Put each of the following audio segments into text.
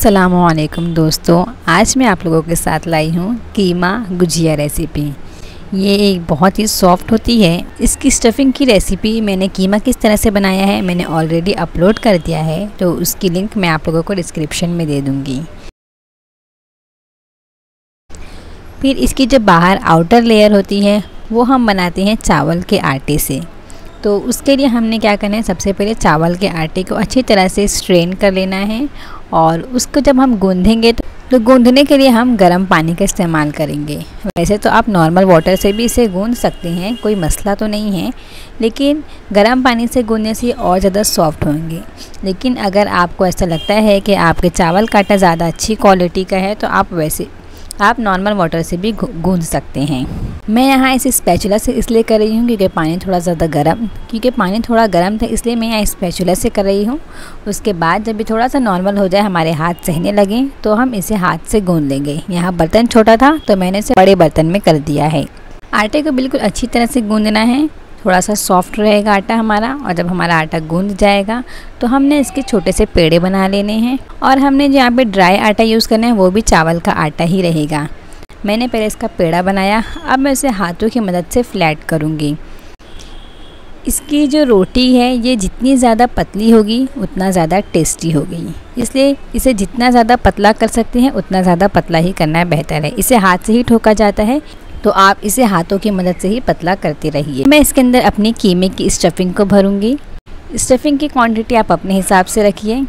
असलकुम दोस्तों, आज मैं आप लोगों के साथ लाई हूँ कीमा गुजिया रेसिपी। ये एक बहुत ही सॉफ्ट होती है। इसकी स्टफिंग की रेसिपी मैंने कीमा किस तरह से बनाया है, मैंने ऑलरेडी अपलोड कर दिया है तो उसकी लिंक मैं आप लोगों को डिस्क्रिप्शन में दे दूँगी। फिर इसकी जो बाहर आउटर लेयर होती है, वो हम बनाते हैं चावल के आटे से। तो उसके लिए हमने क्या करना है, सबसे पहले चावल के आटे को अच्छी तरह से स्ट्रेन कर लेना है और उसको जब हम गूंधेंगे तो तो गूंदने के लिए हम गर्म पानी का इस्तेमाल करेंगे। वैसे तो आप नॉर्मल वाटर से भी इसे गूंद सकते हैं, कोई मसला तो नहीं है, लेकिन गर्म पानी से गूंदने से और ज़्यादा सॉफ्ट होंगे। लेकिन अगर आपको ऐसा लगता है कि आपके चावल का आटा ज़्यादा अच्छी क्वालिटी का है तो आप वैसे, आप नॉर्मल वाटर से भी गूंद सकते हैं। मैं यहाँ इस स्पैचुला से इसलिए कर रही हूँ क्योंकि पानी थोड़ा ज़्यादा गर्म, क्योंकि पानी थोड़ा गर्म था इसलिए मैं यहाँ स्पैचुला से कर रही हूँ। उसके बाद जब भी थोड़ा सा नॉर्मल हो जाए, हमारे हाथ सहने लगे तो हम इसे हाथ से गूंद लेंगे। यहाँ बर्तन छोटा था तो मैंने इसे बड़े बर्तन में कर दिया है। आटे को बिल्कुल अच्छी तरह से गूंदना है। थोड़ा सा सॉफ्ट रहेगा आटा हमारा, और जब हमारा आटा गूंद जाएगा तो हमने इसके छोटे से पेड़े बना लेने हैं। और हमने यहाँ पे ड्राई आटा यूज़ करना है, वो भी चावल का आटा ही रहेगा। मैंने पहले इसका पेड़ा बनाया, अब मैं इसे हाथों की मदद से फ्लैट करूँगी। इसकी जो रोटी है, ये जितनी ज़्यादा पतली होगी, उतना ज़्यादा टेस्टी होगी। इसलिए इसे जितना ज़्यादा पतला कर सकते हैं, उतना ज़्यादा पतला ही करना बेहतर है। इसे हाथ से ही ठोका जाता है तो आप इसे हाथों की मदद से ही पतला करते रहिए। मैं इसके अंदर अपनी कीमे की स्टफिंग को भरूँगी। स्टफिंग की क्वांटिटी आप अपने हिसाब से रखिए।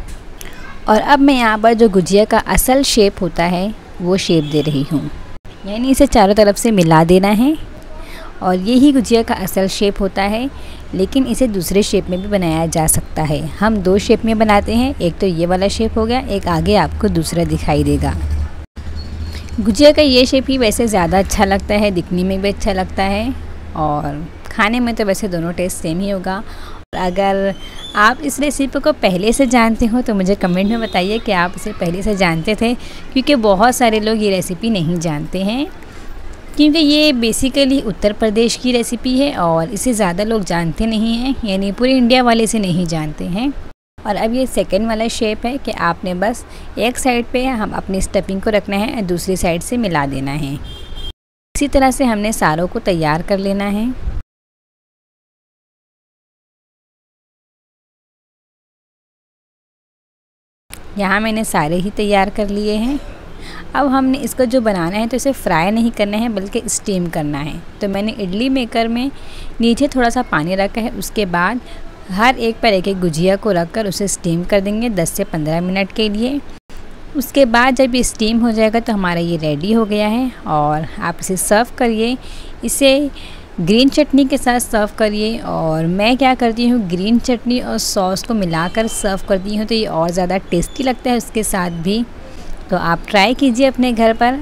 और अब मैं यहाँ पर जो गुजिया का असल शेप होता है, वो शेप दे रही हूँ। यानी इसे चारों तरफ़ से मिला देना है। और यही गुजिया का असल शेप होता है, लेकिन इसे दूसरे शेप में भी बनाया जा सकता है। हम दो शेप में बनाते हैं, एक तो ये वाला शेप हो गया, एक आगे आपको दूसरा दिखाई देगा। गुजिया का ये शेप ही वैसे ज़्यादा अच्छा लगता है, दिखने में भी अच्छा लगता है, और खाने में तो वैसे दोनों टेस्ट सेम ही होगा। और अगर आप इस रेसिपी को पहले से जानते हो तो मुझे कमेंट में बताइए कि आप इसे पहले से जानते थे, क्योंकि बहुत सारे लोग ये रेसिपी नहीं जानते हैं। क्योंकि ये बेसिकली उत्तर प्रदेश की रेसिपी है और इसे ज़्यादा लोग जानते नहीं हैं, यानी पूरे इंडिया वाले से नहीं जानते हैं। और अब ये सेकेंड वाला शेप है कि आपने बस एक साइड पे हम अपनी स्टफिंग को रखना है और दूसरी साइड से मिला देना है। इसी तरह से हमने सारों को तैयार कर लेना है। यहाँ मैंने सारे ही तैयार कर लिए हैं। अब हमने इसको जो बनाना है तो इसे फ्राई नहीं करना है, बल्कि स्टीम करना है। तो मैंने इडली मेकर में नीचे थोड़ा सा पानी रखा है, उसके बाद हर एक पर एक एक गुजिया को रख कर उसे स्टीम कर देंगे 10 से 15 मिनट के लिए। उसके बाद जब ये स्टीम हो जाएगा तो हमारा ये रेडी हो गया है और आप इसे सर्व करिए। इसे ग्रीन चटनी के साथ सर्व करिए और मैं क्या करती हूँ, ग्रीन चटनी और सॉस को मिलाकर सर्व करती हूँ तो ये और ज़्यादा टेस्टी लगता है उसके साथ भी। तो आप ट्राई कीजिए अपने घर पर